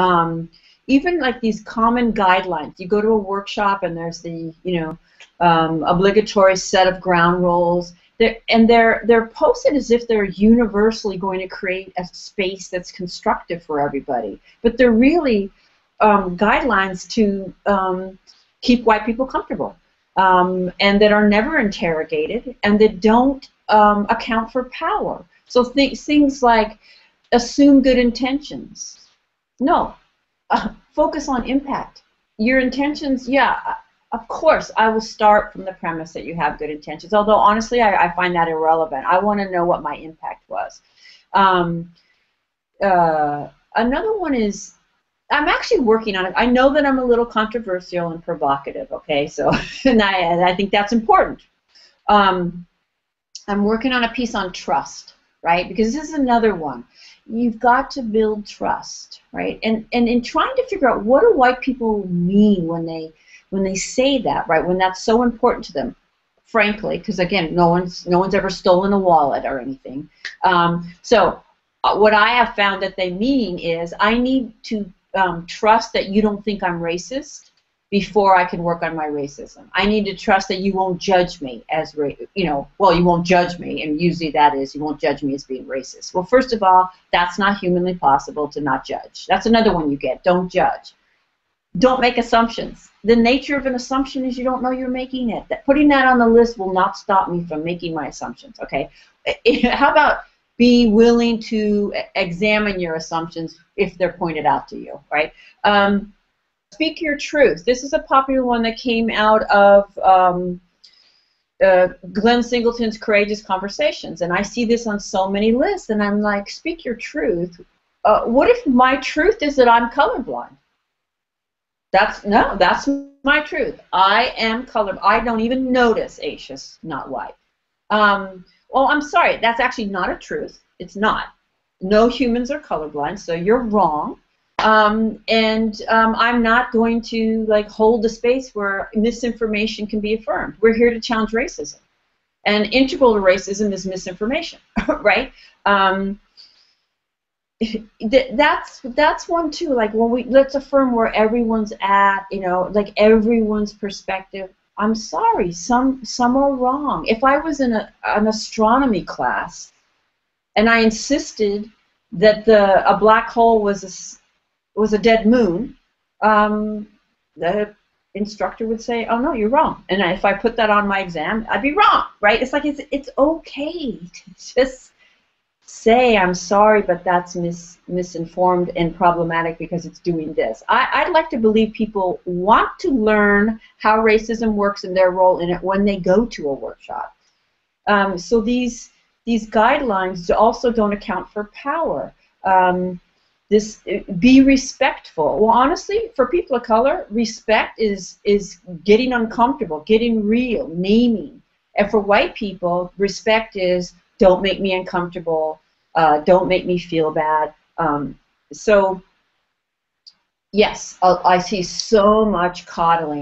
Um, even like these common guidelines. You go to a workshop and there's the you know um, obligatory set of ground rules. They're, and they're they're posted as if they're universally going to create a space that's constructive for everybody, but they're really um, guidelines to um, keep white people comfortable, um, and that are never interrogated, and that don't um, account for power. So th things like assume good intentions. No, uh, focus on impact. Your intentions, yeah, of course, I will start from the premise that you have good intentions. Although honestly, I, I find that irrelevant. I want to know what my impact was. Um, uh, another one is I'm actually working on it. I know that I'm a little controversial and provocative. Okay, so and I and I think that's important. Um, I'm working on a piece on trust, right? Because this is another one. You've got to build trust, right? And and in trying to figure out what do white people mean when they when they say that, right? When that's so important to them, frankly, because again, no one's no one's ever stolen a wallet or anything. Um, so uh, what I have found that they mean is I need to um, trust that you don't think I'm racist before I can work on my racism. I need to trust that you won't judge me as, ra- you know, well, you won't judge me, and usually that is you won't judge me as being racist. Well, first of all, that's not humanly possible to not judge. That's another one you get. Don't judge. Don't make assumptions. The nature of an assumption is you don't know you're making it. That putting that on the list will not stop me from making my assumptions. Okay. How about be willing to examine your assumptions if they're pointed out to you, right? Um, speak your truth. This is a popular one that came out of um, uh, Glenn Singleton's Courageous Conversations, and I see this on so many lists, and I'm like, speak your truth. Uh, what if my truth is that I'm colorblind? That's no, that's my truth. I am color. I don't even notice Aisha's not white. Um, well, I'm sorry, that's actually not a truth. It's not. No humans are colorblind, so you're wrong. Um, and um, I'm not going to like hold a space where misinformation can be affirmed. We're here to challenge racism, and integral to racism is misinformation, right? Um, that's that's one too. Like when we let's affirm where everyone's at, you know, like everyone's perspective. I'm sorry, some some are wrong. If I was in a, an astronomy class and I insisted that the a black hole was a was a dead moon, um, the instructor would say, "Oh no, you're wrong." And if I put that on my exam, I'd be wrong, right? It's like it's it's okay to just say I'm sorry, but that's mis misinformed and problematic because it's doing this. I, would like to believe people want to learn how racism works and their role in it when they go to a workshop. Um, so these these guidelines also don't account for power. Um, this be respectful. Well, honestly, for people of color, respect is is getting uncomfortable, getting real, naming. And for white people, respect is don't make me uncomfortable, uh, don't make me feel bad. Um, so, yes, I see so much coddling.